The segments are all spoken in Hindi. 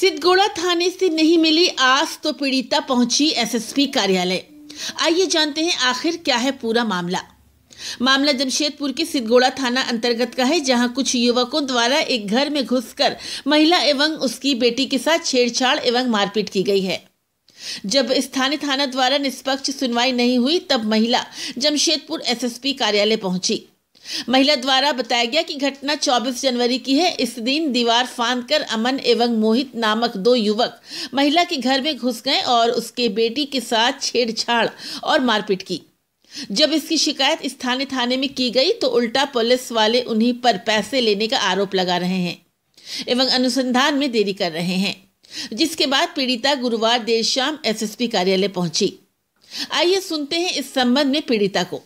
सिद्धगोड़ा थाने से नहीं मिली, आज तो पीड़िता पहुँची एसएसपी कार्यालय। आइए जानते हैं आखिर क्या है पूरा मामला। मामला जमशेदपुर के सिद्धगोड़ा थाना अंतर्गत का है, जहाँ कुछ युवकों द्वारा एक घर में घुसकर महिला एवं उसकी बेटी के साथ छेड़छाड़ एवं मारपीट की गई है। जब स्थानीय थाना द्वारा निष्पक्ष सुनवाई नहीं हुई, तब महिला जमशेदपुर एसएसपी कार्यालय पहुँची। महिला द्वारा बताया गया कि घटना 24 जनवरी की है। इस दिन दीवार फांद कर अमन एवं मोहित नामक दो युवक महिला के घर में घुस गए और उसके बेटी के साथ छेड़छाड़ और मारपीट की। जब इसकी शिकायत स्थानीय थाने में की गई तो उल्टा पुलिस वाले उन्हीं पर पैसे लेने का आरोप लगा रहे हैं एवं अनुसंधान में देरी कर रहे हैं, जिसके बाद पीड़िता गुरुवार देर शाम एसएसपी कार्यालय पहुँची। आइए सुनते हैं इस संबंध में पीड़िता को।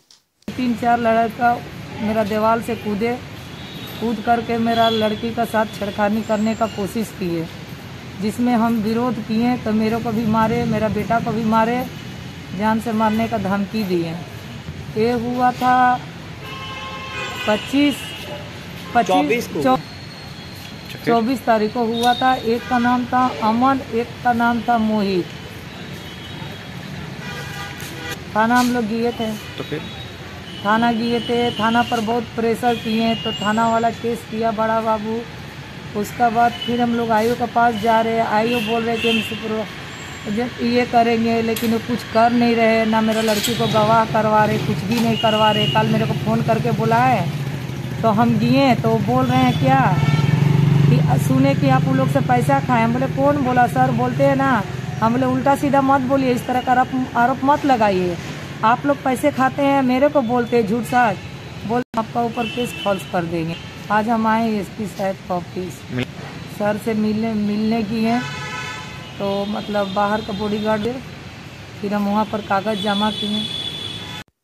तीन चार लड़का मेरा दीवार से कूदे कूद करके मेरा लड़की का साथ छेड़खानी करने का कोशिश किए। जिसमें हम विरोध किए तो मेरे को भी मारे मेरा बेटा को भी मारे जान से मारने का धमकी दिए। ये हुआ था पच्चीस पच्चीस चौबीस तारीख को हुआ था। एक का नाम था अमन एक का नाम था मोहित। थाना हम लोग गए थे। तो फिर? थाना गए थे। थाना पर बहुत प्रेशर किए तो थाना वाला केस किया बड़ा बाबू। उसका बाद फिर हम लोग आयु के पास जा रहे हैं। आयु बोल रहे कि हम सुप्र ये करेंगे, लेकिन वो कुछ कर नहीं रहे। ना मेरा लड़की को गवाह करवा रहे, कुछ भी नहीं करवा रहे। कल मेरे को फ़ोन करके बुलाए तो हम गए तो बोल रहे हैं क्या? कि सुने कि आप उन लोग से पैसा खाएँ। बोले, कौन बोला? सर बोलते हैं ना, हम बोले, उल्टा सीधा मत बोलिए। इस तरह का आरोप मत लगाइए। आप लोग पैसे खाते हैं मेरे को बोलते हैं झूठ सा बोल आपका ऊपर केस फॉल्स कर देंगे। आज हम आए एस पी साहब का ऑफ़िस सर से मिलने मिलने की है। तो मतलब बाहर का बॉडी गार्ड फिर हम वहाँ पर कागज़ जमा किए।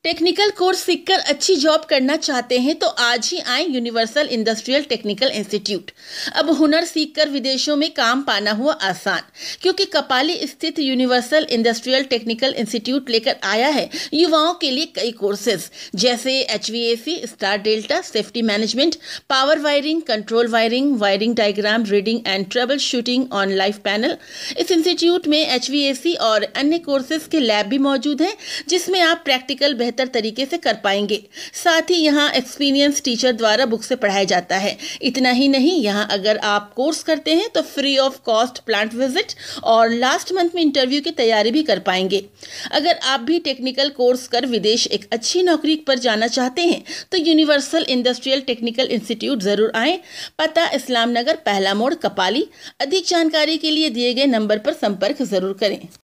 टेक्निकल कोर्स सीखकर अच्छी जॉब करना चाहते हैं तो आज ही आए यूनिवर्सल इंडस्ट्रियल टेक्निकल इंस्टीट्यूट। अब हुनर सीखकर विदेशों में काम पाना हुआ आसान, क्योंकि कपाली स्थित यूनिवर्सल इंडस्ट्रियल टेक्निकल इंस्टीट्यूट लेकर आया है युवाओं के लिए कई कोर्सेज जैसे HVAC, star delta, safety management, power wiring, control wiring wiring diagram, reading and troubleshooting on life panel. इस इंस्टीट्यूट में एचवीएसी और अन्य कोर्सेज के लैब भी मौजूद हैं, जिसमें आप प्रैक्टिकल बेहतर तरीके से कर पाएँगे। साथ ही यहाँ एक्सपीरियंस टीचर द्वारा बुक से पढ़ाया जाता है। इतना ही नहीं, यहाँ अगर आप कोर्स करते हैं तो free of cost plant visit और लास्ट मंथ में इंटरव्यू की तैयारी भी कर पाएँगे। अगर आप भी टेक्निकल कोर्स कर विदेश एक अच्छी नौकरी पर जाना चाहते हैं तो यूनिवर्सल इंडस्ट्रियल टेक्निकल इंस्टीट्यूट ज़रूर आए। पता इस्लाम नगर, पहला मोड़, कपाली। अधिक जानकारी के लिए दिए गए नंबर पर संपर्क ज़रूर करें।